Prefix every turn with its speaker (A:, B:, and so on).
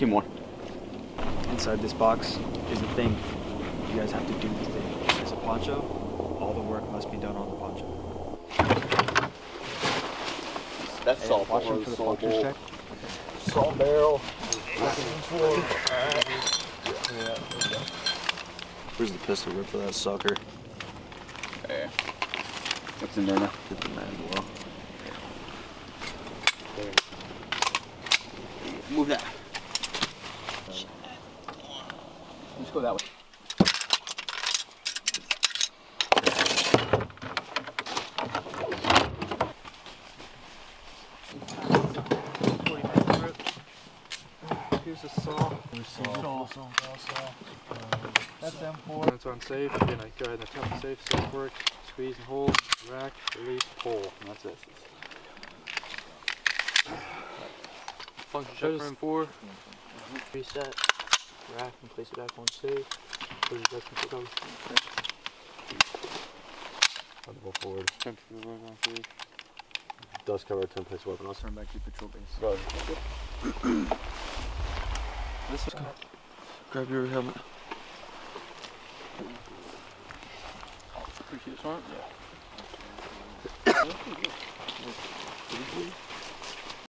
A: Team one.
B: Inside this box is the thing. You guys have to do the thing. As a poncho, all the work must be done on the poncho.
A: That's SAW.
B: Watching for the function check.
A: SAW barrel.
C: Where's the pistol grip for that sucker?
A: Yeah. What's in there now?
C: Get the manual.
A: Move that. Let's go that way.
D: Here's a saw.
B: Saw.
D: That's M4. When it's unsafe, you're gonna go ahead and attempt the safe, safe work, squeeze and hold, rack, release, pull, and that's it. Function check for M4. Reset, rack, and place it back on safe. Put it back into cover.
C: Go forward.
D: Attempt to work on safe.
C: Dust cover, 10 place weapon. I'll
B: Turn back to your patrol base.
C: Go
B: This is
C: Grab your helmet.
A: Appreciate it, Smart. Yeah.